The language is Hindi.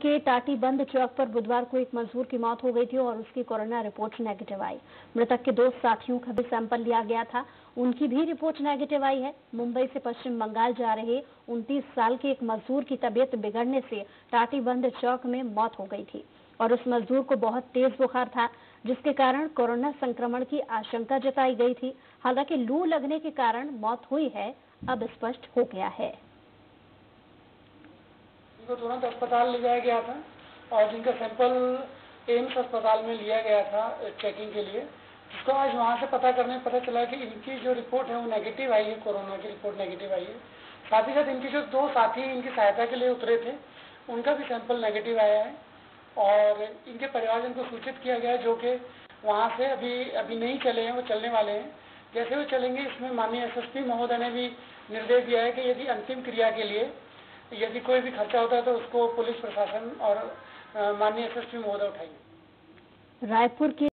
के टाटी बंद चौक पर बुधवार को एक मजदूर की मौत हो गई थी और उसकी कोरोना रिपोर्ट नेगेटिव आई। मृतक के दो साथियों का भी सैंपल लिया गया था। उनकी भी रिपोर्ट नेगेटिव आई है। मुंबई से पश्चिम बंगाल जा रहे 29 साल के एक मजदूर की तबीयत बिगड़ने से टाटी बंद चौक में मौत हो गई थी और उस मजदूर को बहुत तेज बुखार था, जिसके कारण कोरोना संक्रमण की आशंका जताई गई थी। हालाँकि लू लगने के कारण मौत हुई है, अब स्पष्ट हो गया है। को तुरंत अस्पताल ले जाया गया था और जिनका सैंपल एम्स अस्पताल में लिया गया था चेकिंग के लिए उसको आज वहाँ से पता करने में पता चला कि इनकी जो रिपोर्ट है वो नेगेटिव आई है, कोरोना की रिपोर्ट नेगेटिव आई है। साथ ही साथ इनके जो दो साथी इनकी सहायता के लिए उतरे थे, उनका भी सैंपल नेगेटिव आया है और इनके परिवारजन को सूचित किया गया है जो कि वहाँ से अभी अभी नहीं चले हैं, वो चलने वाले हैं। जैसे वो चलेंगे, इसमें माननीय एसएसपी महोदय ने भी निर्देश दिया है कि यदि अंतिम क्रिया के लिए यदि कोई भी खर्चा होता है तो उसको पुलिस प्रशासन और माननीय एस एस पी महोदय उठाएँगे। रायपुर के